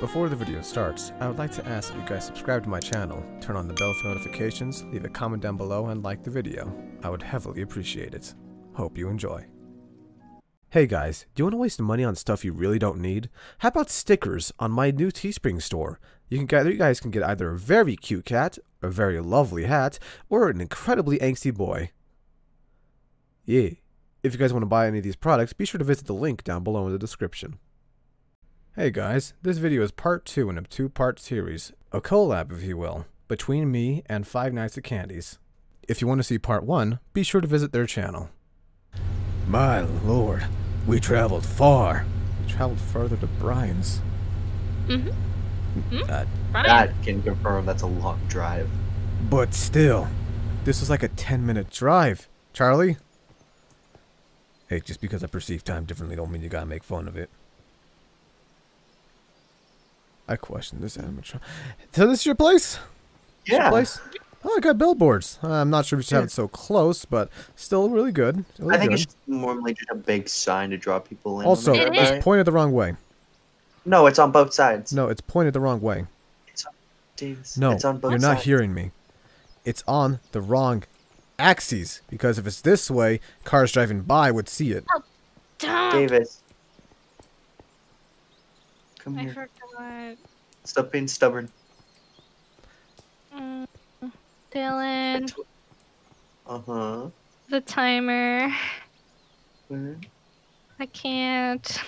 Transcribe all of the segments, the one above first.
Before the video starts, I would like to ask that you guys subscribe to my channel, turn on the bell for notifications, leave a comment down below, and like the video. I would heavily appreciate it. Hope you enjoy. Hey guys, do you want to waste money on stuff you really don't need? How about stickers on my new Teespring store? You can you guys can get either a very cute cat, a very lovely hat, or an incredibly angsty boy. Yeah. If you guys want to buy any of these products, be sure to visit the link down below in the description. Hey guys, this video is part 2 in a two-part series, a collab if you will, between me and Five Nights at Candy's. If you want to see part 1, be sure to visit their channel. My lord, we traveled far. We traveled further to Brian's. Mm-hmm. Uh, That can confirm that's a long drive. but still, this was like a 10 minute drive. Charlie? Hey, just because I perceive time differently don't mean you gotta make fun of it. I question this animatronic. So this is your place? This your Yeah. place? Oh, I got billboards. Uh, I'm not sure if you should have it so close, but still really good. Really I think good. it's normally just a big sign to draw people in. Also, It it's drive-by. pointed the wrong way. No, it's on both sides. No, it's pointed the wrong way. It's Davis, No, it's on both you're not sides. hearing me. It's on the wrong axes because if it's this way, cars driving by would see it. Dumb. Davis. Come I here. Forgot. Stop being stubborn. Mm, Dylan, Uh huh. the timer. I can't.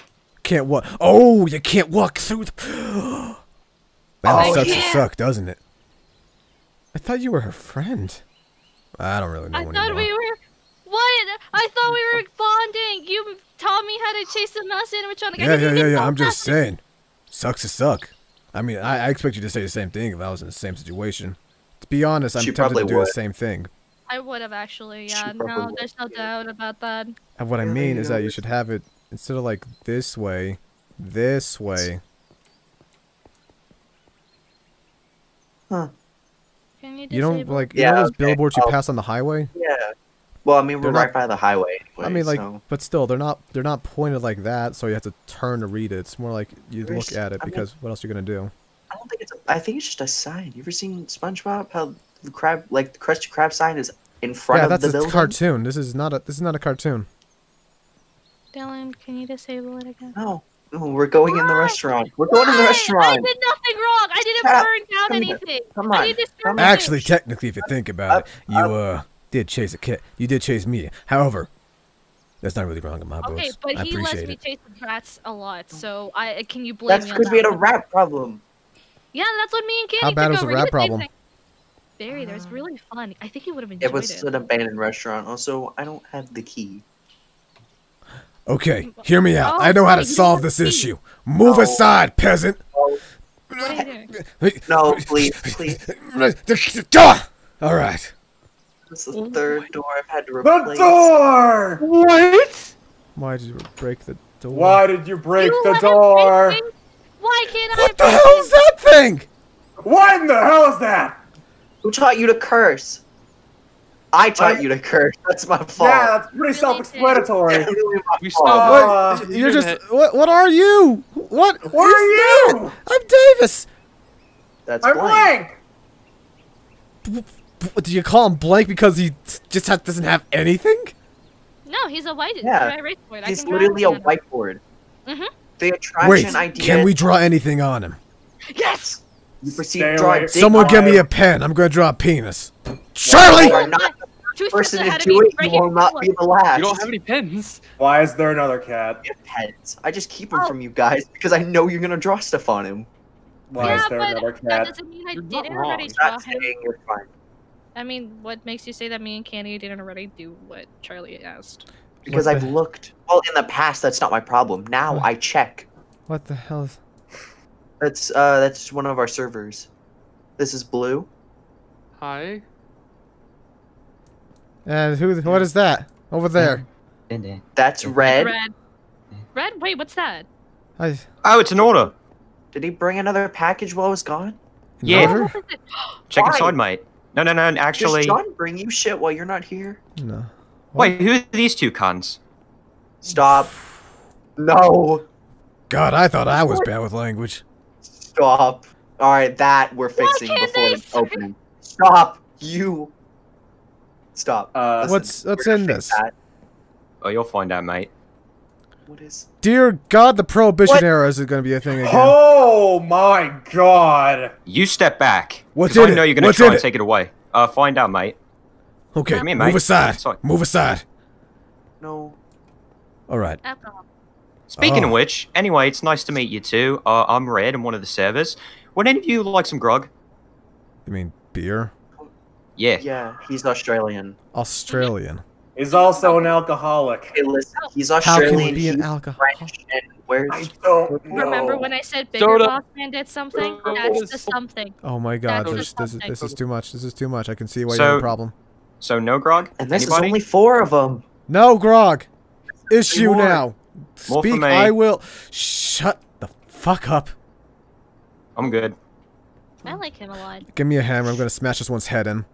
Can't walk. Oh, you can't walk through. The... That Oh, sucks to yeah. suck, doesn't it? I thought you were her friend. I don't really know I anymore. thought we were. What? I thought we were bonding. You taught me how to chase the mouse animatronic. I yeah, didn't yeah, even yeah, yeah. know I'm just that. saying. Sucks to suck. I mean, I, I expect you to say the same thing if I was in the same situation. To be honest, I'm She tempted to probably do the same thing. I would have actually. Yeah. No, would, there's no doubt about that. And what I mean is that you should have it instead of like this way, this way. Huh. Can you? You don't disable- like you Yeah, know those okay, billboards you I'll- pass on the highway? Yeah. Well, I mean, we're not- right by the highway anyway. I mean, like, so. but still, they're not they're not pointed like that, so you have to turn to read it. It's more like you There's- look at it I mean- because what else are you gonna do? I don't think it's. A, I think it's just a sign. You ever seen SpongeBob? How the crab, like the Krusty Krab sign, is in front yeah, of that's a cartoon. This is not a this is not a cartoon. Dylan, can you disable it again? No, no, we're going in the restaurant. We're going in the restaurant. I did nothing wrong. I didn't Shut up. burn down Come anything. Come I on. didn't destroy Come anything. Actually, technically, if you think about it, you uh did chase a kid. You did chase me. However, that's not really wrong in my Okay, books. but I he lets appreciate me chase the rats a lot, so I can you blame That's me on because we had a one? rat problem. Yeah, that's what me and Kenny How bad was the over. rat You did the same problem? thing. Very, that was really fun. I think he would have enjoyed It was it. an abandoned restaurant. Also, I don't have the key. Okay, hear me out. Oh, I know how to solve this issue. Move No. aside, peasant. What are you doing? No, please, please. All right. This is the third door I've had to replace. The door! What? Why did you break the door? Why did you break You the door? Why can't What I? What the break hell is that thing? What in the hell is that? Who taught you to curse? I taught I- you to curse. That's my fault. Yeah, that's pretty self-explanatory. Really my We fault. Uh, You're just what? What are you? What? What are you? that? I'm Davis. That's I'm blank. blank. B- Do you call him blank because he just ha- doesn't have anything? No, he's a white. Yeah, dry erase board. I He's can literally a it. whiteboard. Mhm. The attraction Wait, idea. can we draw anything on him? Yes. You proceed Stay to draw a away. dick Someone on give me a pen. I'm gonna draw a penis. Charlie! You are not the steps person to do me. it. You will not be the last. You don't have any pens. Why is there another cat? You have pets. I just keep them Oh. from you guys because I know you're gonna draw stuff on him. Why yeah, is there but another that cat? doesn't mean I You're didn't already It's draw Not him. saying you're fine. I mean, what makes you say that me and Candy didn't already do what Charlie asked? Because What I've looked. Well, in the past, that's not my problem. Now What? I check. What the hell is? That's uh, that's one of our servers. This is blue. Hi. And who? What is that over there? That's red. Red. Red. Wait, what's that? I, Oh, it's an order. Did he bring another package while I was gone? Yeah. order? What is it? Check Why? inside, mate. No, no, no. Actually, Does John bring you shit while you're not here? No. What? wait. Who are these two cons? Stop. No. God, I thought I was bad with language. Stop. All right, that we're fixing before they the opening. Stop. You. Stop. Uh, Listen, What's- what's in this? that. Oh, you'll find out, mate. What is? Dear God, the Prohibition What? era is going to be a thing again. Oh my god! You step back. What's 'cause in I know it? you're gonna try in and it? take it away. Uh, find out, mate. Okay, Come here, move mate. aside. Sorry. Move aside. No. All right. Alcohol. Speaking of Oh. which, anyway, it's nice to meet you too. Uh, I'm Red. I'm one of the servers. Would any of you like some grog? You mean beer? Yeah. Yeah, he's Australian. Australian. He's also an alcoholic. Hey, listen, oh. he's How can he be an alcoholic? French, and where's? I don't know. Remember when I said bigger Soda. boss man did something? That's the something. Oh my God, this, this, is, this is too much. This is too much. I can see why you So- have a problem. So no grog? And this Anybody? is only four of them. No, Grog. Issue now. More Speak. I will. Shut the fuck up. I'm good. I like him a lot. Give me a hammer. I'm gonna smash this one's head in.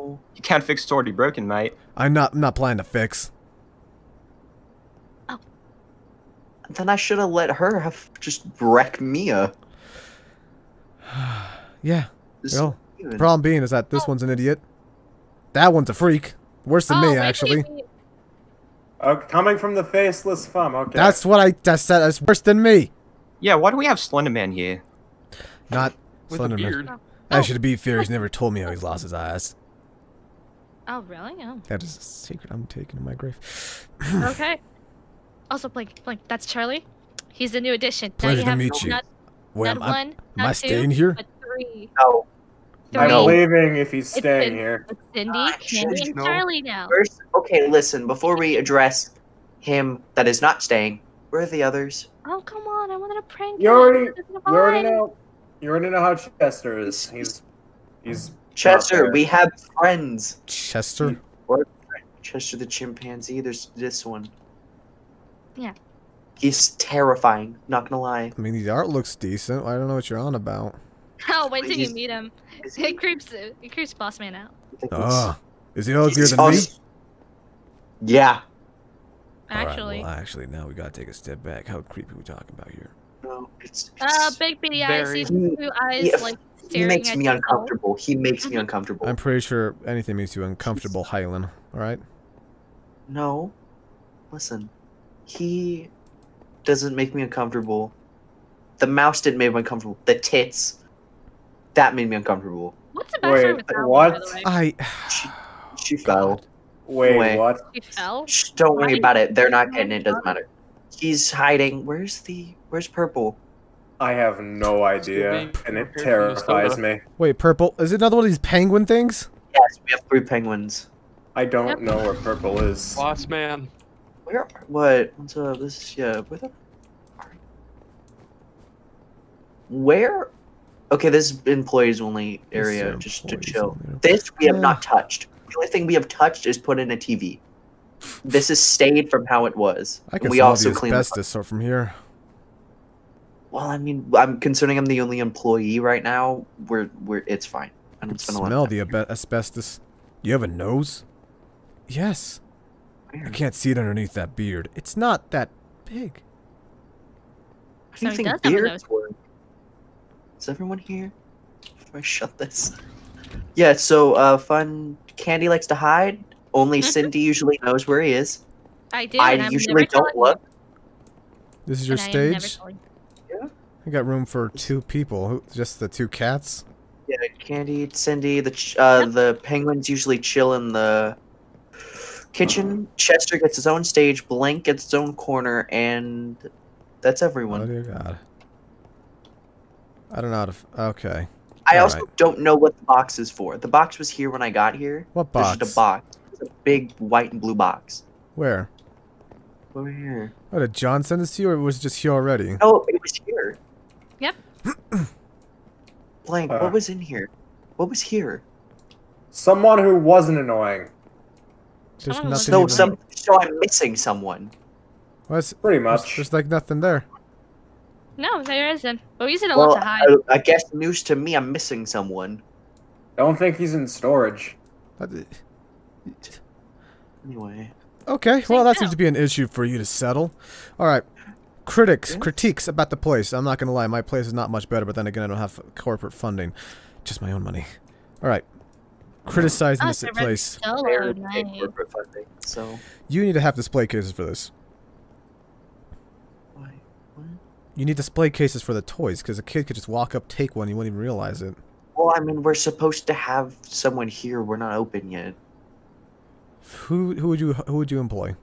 Oh, You can't fix it's already broken, mate. I'm not. I'm not planning to fix. Oh. Then I should have let her have just wreck Mia. Yeah. This Well, is even- problem being is that this one's an idiot. That one's a freak. Worse than oh, me, wait, actually. wait, wait. Uh, coming from the faceless fum. Okay. That's what I that said. That's worse than me. Yeah, why do we have Slenderman here? Not With Slenderman. beard. Actually, to be fair, he's never told me how he's lost his eyes. Oh, really? Oh. That is a secret I'm taking in my grave. Okay. Also, Blank, Blank, that's Charlie. He's the new addition. Pleasure now to have meet you. Not, Wait, not am I, one, am not I two, staying here? but three. No. Three. I'm No. leaving if he's staying been- here. With Cindy, Ah, Candy, and no. Charlie now. First, okay, listen. Before we address him that is not staying, where are the others? Oh, come on. I wanted to prank You already- You already know. You already know how Chester is. He's, he's. Chester, there. we have friends. Chester. Chester the chimpanzee. There's this one. Yeah. He's terrifying. Not gonna lie. I mean, the art looks decent. I don't know what you're on about. Oh, wait till you meet him. Is It creeps, it creeps Boss Man out. think Oh, is he he's- uglier than me? Yeah. Alright, Actually. well, actually, now we gotta take a step back. How creepy are we talking about here? No, it's. Uh, big beady eyes, Very. these two eyes, Yeah, like, he makes at me you. uncomfortable. He makes me Mhm. uncomfortable. I'm pretty sure anything makes you uncomfortable, Hylan. Alright? No. Listen. He doesn't make me uncomfortable. The mouse didn't make me uncomfortable. The tits. That made me uncomfortable. What's the backstory Wait, with that one, what? by the way? I. She fell. Wait, Wait. what? She fell? Shh, don't worry about it. They're not getting it. Doesn't matter. He's hiding. Where's the? Where's purple? I have no idea, and it prepared for the terrifies me. Wait, purple. Is it another one of these penguin things? Yes, we have three penguins. I don't Yep. know where purple is. Boss man. Where? What? What's up? This? Yeah. Where the? Where? Okay, this is employees only area, just to employees chill. This we have Uh. not touched. The only thing we have touched is put in a TV. This has stayed from how it was. I can we smell also the cleaned. The, asbestos so from here. Well, I mean, I'm considering I'm the only employee right now. We're we're it's fine. I I don't can spend a lot smell of the time abe- asbestos. You have a nose? Yes. here. I can't see it underneath that beard. It's not that big. How do So you he think does have a beards work? Is everyone here? Before I shut this. Yeah, so uh fun Candy likes to hide. Only Mhm. Cindy usually knows where he is. I do. I and I'm usually never don't telling you, look. This is your and I am never stage? Telling you. I got room for two people. Just the two cats? Yeah, Candy, Cindy, the ch- uh, the penguins usually chill in the kitchen. Chester gets his own stage. Blank gets its own corner, and that's everyone. Oh everyone. dear God. I don't know how to. F- okay. I also alright. don't know what the box is for. The box was here when I got here. What There's box? just a box. It's a big white and blue box. Where? Over here. Oh, did John send this to you, or was it just here already? Oh, it was here. Yep. Blank. Uh. What was in here? What was here? Someone who wasn't annoying. There's Someone was nothing. So even- some. So I'm missing someone. What's, Pretty much. there's like nothing there. No, there isn't. But we usually don't Well, look to hide. I, I guess news to me. I'm missing someone. Don't think he's in storage. Anyway. Okay, well, that seems to be an issue for you to settle. All right, critics, Yes? critiques about the place. I'm not gonna lie, my place is not much better, but then again, I don't have corporate funding, just my own money. All right, criticizing Oh, this place. still Fair low, to nice. funding. So You need to have display cases for this. why? What? You need display cases for the toys, because a kid could just walk up, take one, you wouldn't even realize it. Well, I mean, we're supposed to have someone here. We're not open yet. Who who would you who would you employ?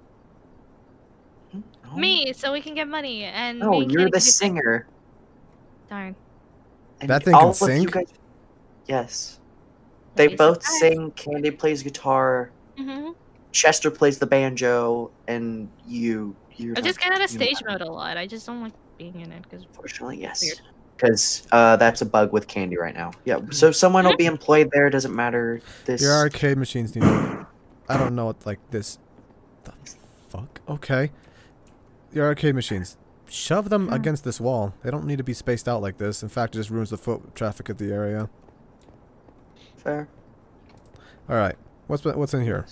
No. Me, so we can get money and No, me and you're the can singer. Darn. And That thing all can sing? Guys, yes. They Okay, both surprise. sing. Candy plays guitar. Mm-hmm. Chester plays the banjo, and you. You're I just get out of stage mode a lot. I just don't like being in it because Unfortunately, yes. Because uh, that's a bug with Candy right now. Yeah, so someone will be employed there. Doesn't matter. This. Your arcade machines need. I don't know what like this. The fuck. Okay. Your arcade machines. Shove them Hmm. against this wall. They don't need to be spaced out like this. In fact, it just ruins the foot traffic of the area. fair. All right. What's what's in here?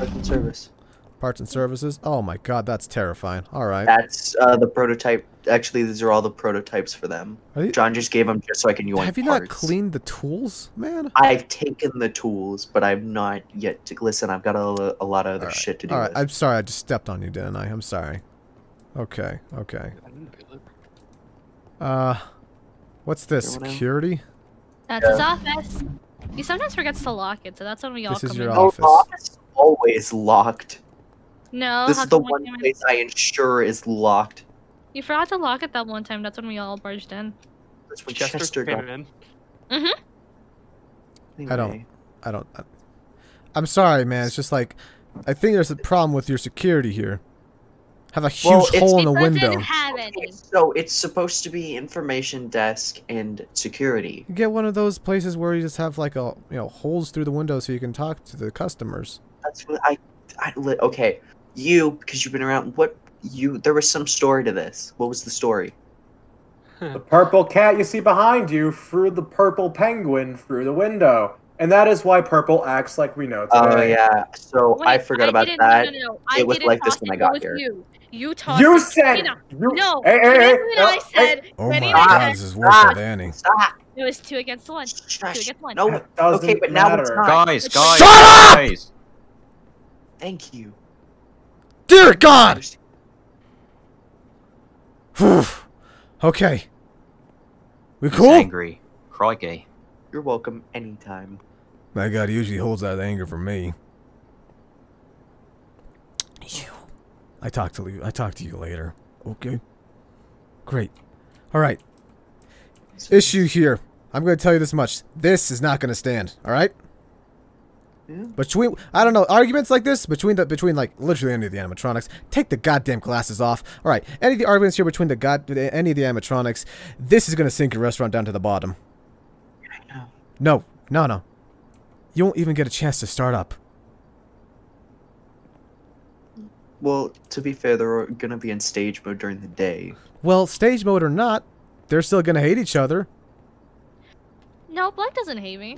Open service. Parts and services. Oh my god, that's terrifying. All right. That's uh, the prototype. Actually, these are all the prototypes for them. Are you- John just gave them just so I can use have you parts. not cleaned the tools, man? I've taken the tools, but I've not yet. To, listen, I've got a, a lot of other Alright, shit to do. All right. with. I'm sorry. I just stepped on you, didn't I? I'm sorry. Okay. Okay. I didn't feel it. Uh, what's this? Security? that's his office. He sometimes forgets to lock it, so that's when we all This is come your in. Office. the office is always locked. No, this is the one came in- place I ensure is locked. You forgot to lock it that one time. That's when we all barged in. That's when Chester, Chester, came got. in. I don't- I don't. I'm sorry, man. It's just like, I think there's a problem with your security here. Have a huge Well, hole in the window. okay, so it's supposed to be information desk and security. You get one of those places where you just have like a you know holes through the window so you can talk to the customers. That's what I. I okay, you because you've been around. What you? There was some story to this. What was the story? The purple cat you see behind you threw the purple penguin through the window. And that is why purple acts like we know today. Oh yeah. So I Wait, forgot about that. No, no, no. I It was like this when I got here. You, you tossed You said No, you, no. Hey, hey, Kenny hey, and I oh, said. Oh my Kenny and I god, this is worse than Annie. Stop. It was two against one. Two against one. No. That Okay, but now it's not. Guys, Shut guys, up! guys. Thank you. Dear God! Okay. We He's cool? angry. Crikey. You're welcome anytime. My God, he usually holds that anger from me. You. I talk to you. I talk to you later. Okay. Great. All right. Issue here. I'm going to tell you this much. This is not going to stand. All right. Yeah. Between I don't know arguments like this between the between like literally any of the animatronics. Take the goddamn glasses off. All right. Any of the arguments here between the god any of the animatronics. This is going to sink your restaurant down to the bottom. I know. No. No. No. You won't even get a chance to start up. Well, to be fair, they're gonna be in stage mode during the day. Well, stage mode or not, they're still gonna hate each other. No, Blank doesn't hate me,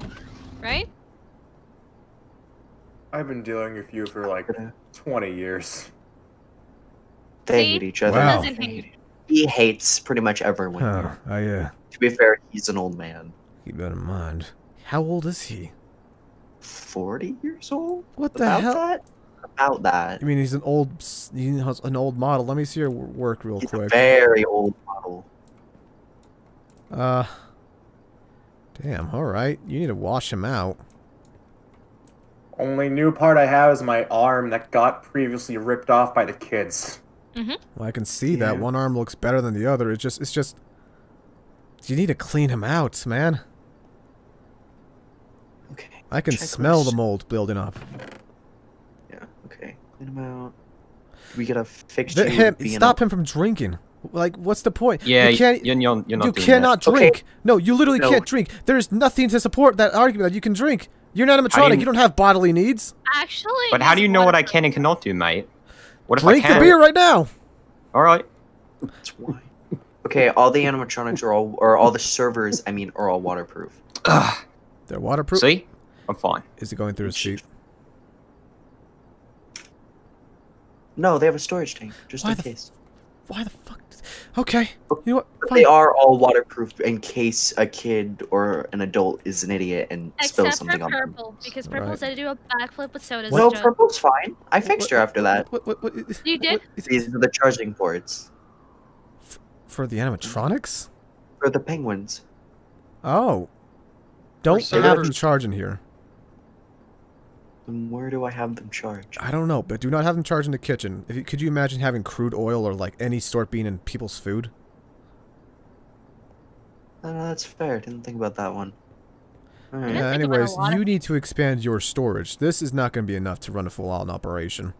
right? I've been dealing with you for like 20 years. They See? hate each other. Wow. Doesn't hate. He hates pretty much everyone. Huh, here. I uh, To be fair, he's an old man. Keep that in mind. How old is he? Forty years old. What the About hell? that? About that. I mean, he's an old, s- he has an old model. Let me see your work real He's a quick. very old model. Uh, damn. All right, you need to wash him out. Only new part I have is my arm that got previously ripped off by the kids. Mhm. Well, I can see that one arm looks better than the other. It's just, it's just. You need to clean him out, man. Okay. I can smell the mold building up. Yeah. Okay. Clean him out. We gotta fix The- you him, stop a- him from drinking. Like, what's the point? Yeah, you can't. you're, you're, you're not you doing cannot Okay. drink. No, you literally No. can't drink. There's nothing to support that argument that you can drink. You're an How do animatronic. you- You don't have bodily needs. Actually. But how do you know what I can and cannot do, mate? What if Drink I the beer right now. All right. That's why. Okay, all the animatronics are all, or all the servers, I mean, are all waterproof. Ugh. They're waterproof. See? I'm fine. Is it going through his feet? No, they have a storage tank, just Why in the- case. Why the fuck? Okay. You know what? But Fine. they are all waterproof in case a kid or an adult is an idiot and spills Except for something on them. purple, because purple Right. said to do a backflip with sodas. No, with purple's fine. I fixed her after that. What, what, what, what- You did? These are the charging ports for the animatronics? for the penguins. Oh. Don't have them charge in here. And where do I have them charged? I don't know, but do not have them charge in the kitchen. If you, could you imagine having crude oil or like any sort being in people's food? No, no, that's fair. Didn't think about that one. Alright. didn't Uh, think about a anyways, you need to expand your storage. This is not going to be enough to run a full-on operation.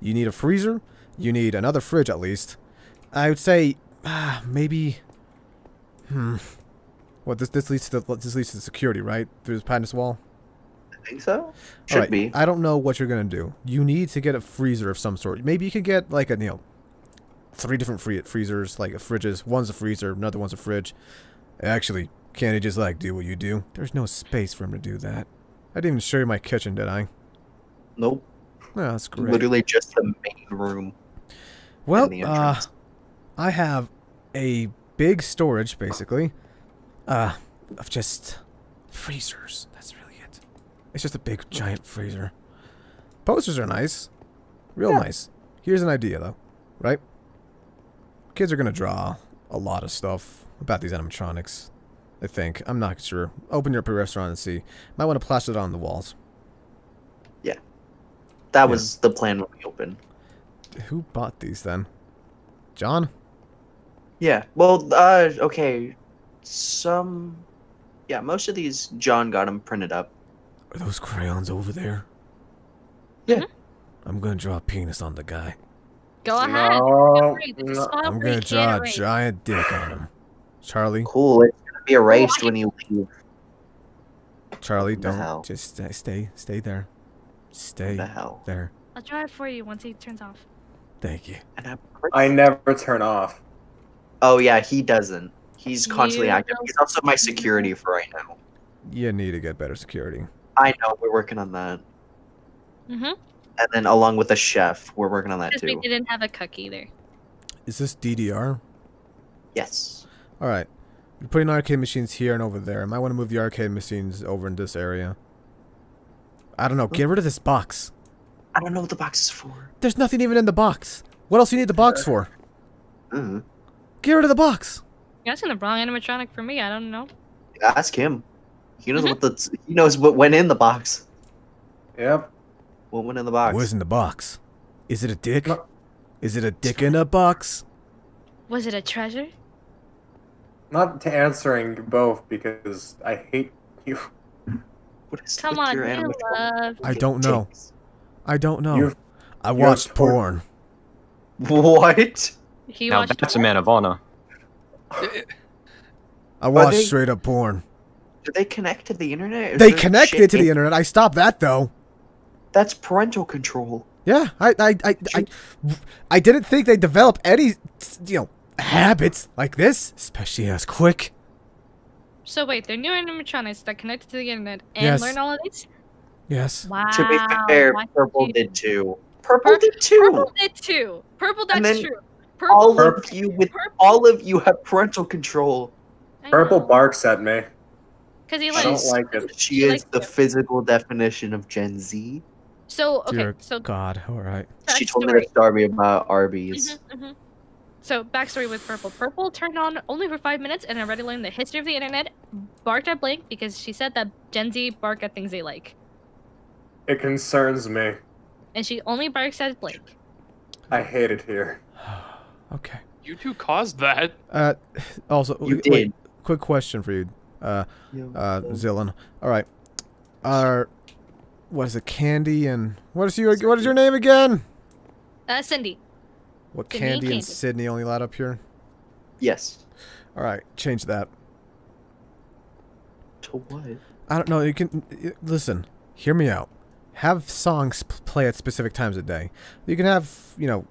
You need a freezer. You need another fridge at least. I would say, ah, maybe. Hmm. What this this leads to the, this leads to security, right? Through the this wall. I think so. Should Alright, be. I don't know what you're gonna do. You need to get a freezer of some sort. Maybe you could get like a you know, three different free freezers, like a fridges. One's a freezer, another one's a fridge. Actually, can't he just like do what you do? There's no space for him to do that. I didn't even show you my kitchen, did I? Nope. Oh, that's great. Literally just the main room. well, uh. I have a big storage, basically, uh, of just freezers. That's. It's just a big, giant freezer. Posters are nice. Real Yeah. nice. Here's an idea, though. Right? Kids are going to draw a lot of stuff about these animatronics. I think. I'm not sure. Open your up a restaurant and see. Might want to plaster it on the walls. Yeah. That yeah. was the plan when we opened. Who bought these, then? John? Yeah. Well, uh, okay. Some. Yeah, most of these John got them printed up. Are those crayons over there? Yeah. Mm-hmm. I'm gonna draw a penis on the guy. Go ahead. No, Feel free. There's a no. I'm gonna draw a erase. giant dick on him. Charlie, Cool. It's gonna be erased when you leave. Charlie, don't hell? just stay, stay, stay there. Stay the hell? there. I'll draw it for you once he turns off. Thank you. And I'm I never turn off. Oh yeah, he doesn't. He's constantly You active. He's also my security for right now. You need to get better security. I know we're working on that, Mm-hmm. and then along with the chef, we're working on that too. we didn't have a cook either. Is this DDR? Yes. All right. You're putting arcade machines here and over there. I might want to move the arcade machines over in this area. I don't know. Get rid of this box. I don't know what the box is for. There's nothing even in the box. What else do you need the box for? Mm. Get rid of the box. You're asking the wrong animatronic for me. I don't know. Ask him. He knows what the he knows what went in the box. Yep. What went in the box? What's in the box? Is it a dick? No. Is it a dick in a box? Was it a treasure? Not to answering both because I hate you. What is Come on, your we animatronic love. I don't know. dicks? I don't know. You've- I watched tor- porn. What? He now watched. that's a man of honor. I watched they- straight up porn. Do they connect to the internet? Is They there connected shit to the internet. I stopped that though. That's parental control. Yeah, I, I, I, I, I didn't think they develop any, you know, habits like this, especially as quick. So wait, they're new animatronics that connected to the internet and Yes. learn all of these. Yes. Wow. to be fair, why Purple you- did too. Purple Pur- did too. Purple did too. Purple, that's then true. Purple. all of you with Purple- all of you have parental control. Purple barks at me. Because he I don't like it. She She is the you. physical definition of Gen Z. So okay, Dear so God. All right. She told me the story about Arby's. Mhm, mhm. So backstory with Purple. Purple turned on only for five minutes and already learned the history of the internet. Barked at Blake because she said that Gen Z bark at things they like, It concerns me. and she only barks at Blake. I hate it here. Okay. You two caused that. Uh, also, You wait, did. quick question for you, uh, uh, Zillan. All right. Are, what is it, Candy and what is your what is your name again? Uh, Cindy. What Sydney and Candy and Candy. Sydney only allowed up here? Yes. All right, change that. To what? I don't know. You can listen. Hear me out. Have songs play at specific times a day. You can have you know, s-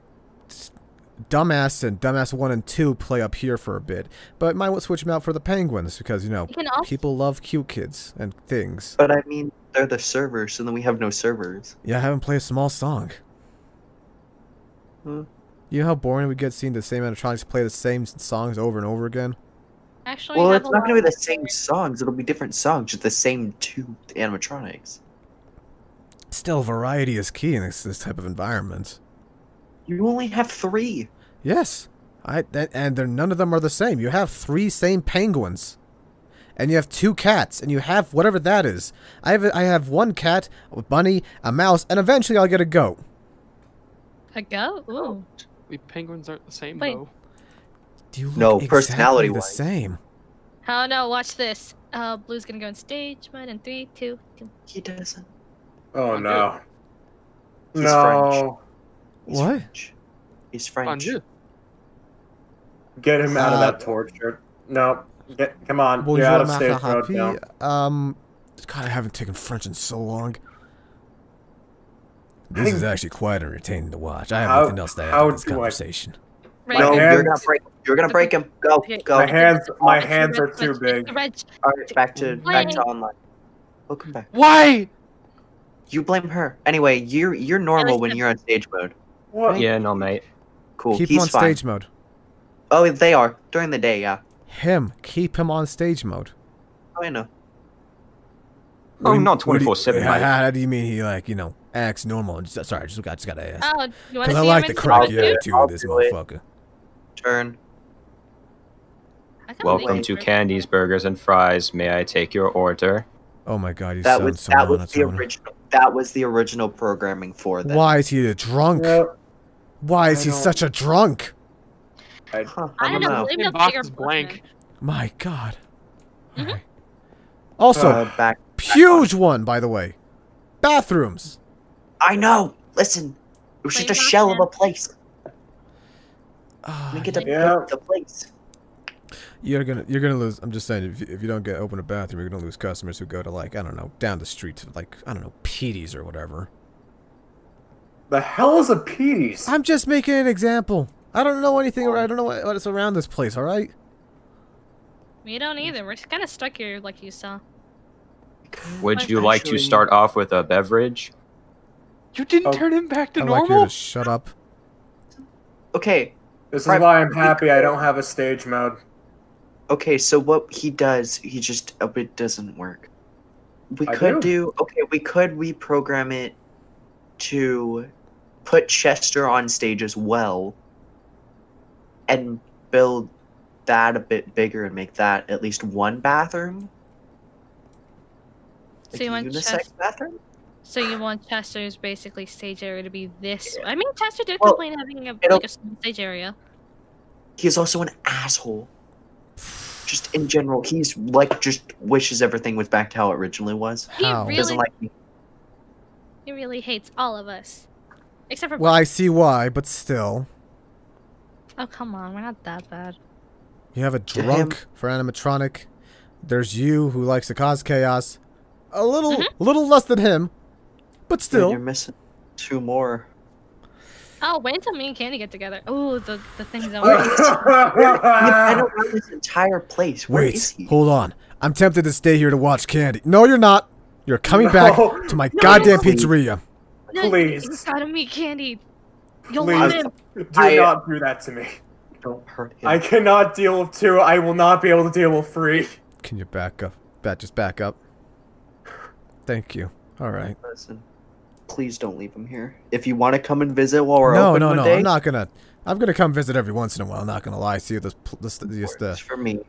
dumbass and dumbass one and two play up here for a bit, but might want to switch them out for the penguins because you know You also people love cute kids and things. But I mean, they're the servers, and then we have no servers. Yeah, I have them play a small song. Huh. You know how boring it would get seeing the same animatronics play the same songs over and over again? Actually, Well, it's not gonna be the same songs. It'll be different songs, just the same two animatronics. Still, variety is key in this, this type of environment. You only have three. Yes, I that, and they're, none of them are the same. You have three same penguins, and you have two cats, and you have whatever that is. I have I have one cat, a bunny, a mouse, and eventually I'll get a goat. A goat? Ooh. We penguins aren't the same Wait. though. Do you look No, exactly the personality-wise. same? Oh no, watch this. Uh, Blue's gonna go in stage mode in three, two, two. He doesn't. Oh Okay. no. He's no. He's What? French. He's French. Fondue. Get him out of Uh, that torture. No. Get come on. Bonjour, You're out of stage femme mode now. Um, God, I haven't taken French in so long. This is actually quite entertaining to watch. I have How- nothing else to add to this conversation. Right. No, My you're gonna hands- break. You're gonna break him. Go, go. My hands my hands are too big. It's the. All right, back to back to Why? online. Welcome back. Why? You blame her. Anyway, you're you're normal when you're on stage mode. What? Yeah, no, mate. Cool. Keep He's him on fine. stage mode. Oh, they are during the day. Yeah. Him, keep him on stage mode. Oh, I know. Oh, What you- not what do you- 24/7, How, how do you mean he like you know acts normal? Just, sorry, I just got just gotta ask. Oh, you want Because to I see like the in cracky do attitude I'll of this do it. motherfucker. Turn. Welcome to it's- Candy's Burgers and Fries. May I take your order? Oh my god, he That sounds was so that was the monotone. original. That was the original programming for that. Why is he a drunk? Yep. Why is I he don't- such a drunk? I, Huh, I don't know. Blame the box is blank. My god. Mhm. Alright. Also, Uh, back. huge one by the way. Bathrooms. I know. Listen, it was just a shell of a place. Ah, We get to Yeah. the place. You're gonna you're gonna lose. I'm just saying, if you, if you don't get open a bathroom, you're gonna lose customers who go to like I don't know down the street to like I don't know Petey's or whatever. The hell is a Petey's? I'm just making an example. I don't know anything. I don't know what, what's around this place. All right. We don't either. We're just kind of stuck here, like you saw. Would But you like to start off with a beverage? You didn't Oh. turn him back to I'd like you normal. to shut up. Okay, This is Right. why I'm happy I don't have a stage mode. okay. So what he does, he just oh, it doesn't work. We I could do. do okay. We could reprogram it to put Chester on stage as well, and build that a bit bigger and make that at least one bathroom. So you want unisex Chester- bathroom? So you want Chester's basically stage area to be this? I mean, Chester did Well, complain having a, like a small stage area. He is also an asshole. Just in general, he's like just wishes everything was back to how it originally was. He really- Doesn't like me. He really hates all of us, except for. Well, I see why, but still, oh come on, we're not that bad. you have a To him- drunk for animatronic. There's you who likes to cause chaos. A little, Mm-hmm. little less than him, but Dude, still. you're missing two more. Oh, wait until me and Candy get together. Oh, the the things that Where we. is he? I don't know this entire place. Where is Wait, he? hold on. I'm tempted to stay here to watch Candy. No, you're not. You're coming back to my No, goddamn please. pizzeria. No, Please. You gotta meet Candy. You'll love Please, him. do I- not do that to me. Don't hurt him. I cannot deal with two. I will not be able to deal with three. Can you back up? Back, just back up. Thank you. All right. Listen, please don't leave him here. If you want to come and visit while we're no, open no, one no. day, I'm not gonna. I'm gonna come visit every once in a while. I'm not gonna lie. See this, this, this, the, for me.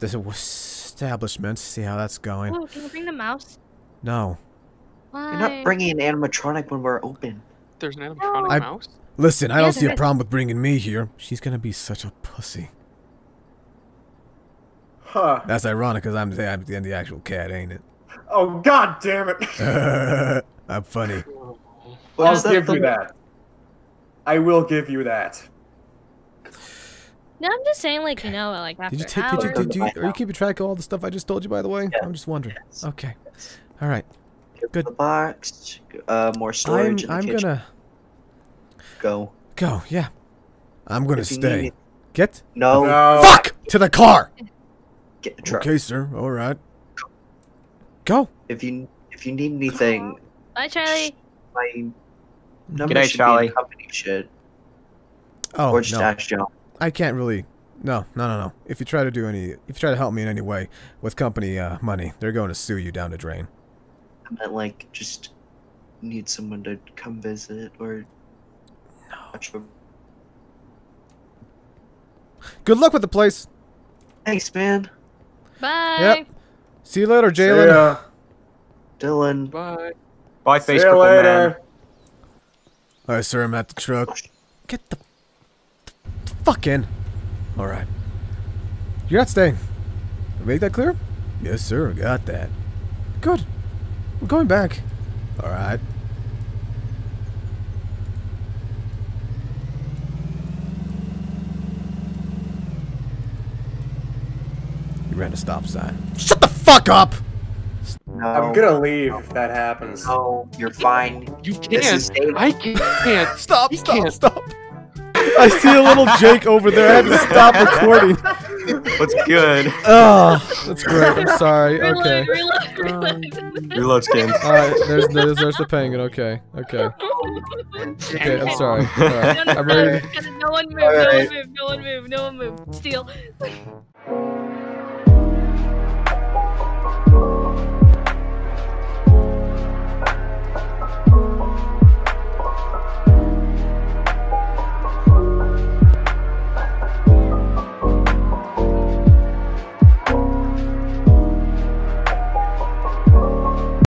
this establishment. See how that's going. Oh, can you bring the mouse? No. Why? You're not bringing an animatronic when we're open. There's an animatronic I- mouse. Listen, I Yeah, don't see a problem with bringing me here. She's gonna be such a pussy. Huh. That's ironic because I'm the, I'm the, the actual cat, ain't it? Oh god damn it. I'm funny. What I'll give you that. I will give you that. No, I'm just saying, like you know, like after Did you take? Did you, hours. did you? Are you keeping track of all the stuff I just told you? By the way, Yeah. I'm just wondering. Yes. Okay. All right. Give Good. The box, uh, more storage. I'm. in the I'm gonna go. go. Yeah. I'm gonna If stay. need- Get. No, No. Fuck to the car. get the truck. Okay, sir. All right. Go. If you if you need anything, Bye, Charlie. my number G'day, should Charlie. in company shit. Oh, or just no. ask John. I can't really. No, no, no, no. If you try to do any, if you try to help me in any way with company uh, money, they're going to sue you down the drain. I meant like just need someone to come visit or. No. Good luck with the place. Thanks, man. Bye. Yep. See you later, See Jalen. ya. Dylan. Bye. Bye, See face ya man. later. All right, sir. I'm at the truck. Oh, Get the, the fuck in. All right. You're not staying. Make that clear? Yes, sir. Got that. Good. We're going back. All right. You ran a stop sign. Shut the fuck up! No. I'm gonna leave if that happens. No, you're fine. You can't. I can't. Stop, You stop, can't. stop. I see a little Jake over there. I had to stop recording. What's good? Oh, that's great. I'm sorry. Okay. Reload, reload, reload. Reload skins. All right. There's there's, there's the penguin. Okay. Okay. Okay. I'm sorry. All right. I'm ready. No one move, no one move, no one move, no one move. Steal.